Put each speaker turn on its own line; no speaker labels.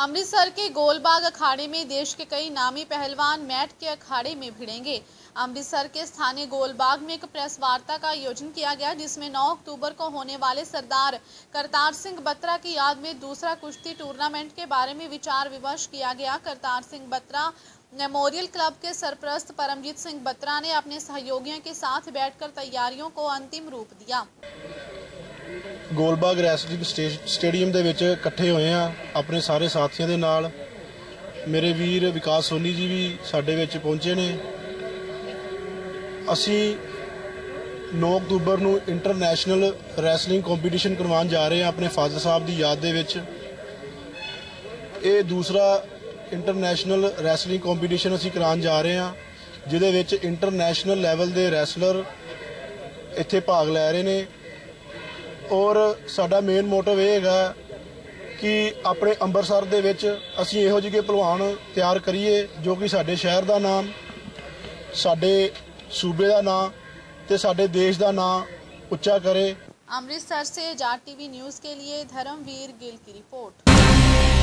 अमृतसर के गोलबाग अखाड़े में देश के कई नामी पहलवान मैट के अखाड़े में भिड़ेंगे। अमृतसर के स्थानीय गोलबाग में एक प्रेस वार्ता का आयोजन किया गया, जिसमें 9 अक्टूबर को होने वाले सरदार करतार सिंह बत्रा की याद में दूसरा कुश्ती टूर्नामेंट के बारे में विचार विमर्श किया गया। करतार सिंह बत्रा मेमोरियल क्लब के सरप्रस्त परमजीत सिंह बत्रा ने अपने सहयोगियों के साथ बैठकर तैयारियों को अंतिम रूप दिया।
ਗੋਲਬਾਗ ਰੈਸਲਿੰਗ ਸਟੇ- ਸਟੇਡੀਅਮ ਦੇ ਵਿੱਚ ਇਕੱਠੇ ਹੋਏ ਆ ਆਪਣੇ ਸਾਰੇ ਸਾਥੀਆਂ ਦੇ ਨਾਲ। ਮੇਰੇ ਵੀਰ ਵਿਕਾਸ ਸੋਨੀ ਜੀ ਵੀ ਸਾਡੇ ਵਿੱਚ ਪਹੁੰਚੇ ਨੇ। ਅਸੀਂ 9 ਅਕਤੂਬਰ ਨੂੰ ਇੰਟਰਨੈਸ਼ਨਲ ਰੈਸਲਿੰਗ ਕੰਪੀਟੀਸ਼ਨ ਕਰਵਾਉਣ ਜਾ ਰਹੇ ਹਾਂ, ਆਪਣੇ ਫਾਦਰ ਸਾਹਿਬ ਦੀ ਯਾਦ ਦੇ ਵਿੱਚ। ਇਹ ਦੂਸਰਾ ਇੰਟਰਨੈਸ਼ਨਲ ਰੈਸਲਿੰਗ ਕੰਪੀਟੀਸ਼ਨ ਅਸੀਂ ਕਰਾਉਣ ਜਾ ਰਹੇ ਹਾਂ, ਜਿਹਦੇ ਵਿੱਚ ਇੰਟਰਨੈਸ਼ਨਲ ਲੈਵਲ ਦੇ ਰੈਸਲਰ ਇੱਥੇ ਭਾਗ ਲੈ ਰਹੇ ਨੇ। ਔਰ ਸਾਡਾ ਮੇਨ ਮੋਟਿਵ ਇਹ ਹੈਗਾ ਕਿ ਆਪਣੇ ਅੰਮ੍ਰਿਤਸਰ ਦੇ ਵਿੱਚ ਅਸੀਂ ਇਹੋ ਜਿਹੇ ਪਹਿਲਵਾਨ ਤਿਆਰ ਕਰੀਏ ਜੋ ਕਿ ਸਾਡੇ ਸ਼ਹਿਰ ਦਾ ਨਾਮ ਸਾਡੇ ਸੂਬੇ ਦਾ ਨਾਮ ਤੇ ਸਾਡੇ ਦੇਸ਼ ਦਾ ਨਾਮ ਉੱਚਾ ਕਰੇ
अमृतसर से जाट टीवी न्यूज के लिए धर्मवीर गिल की रिपोर्ट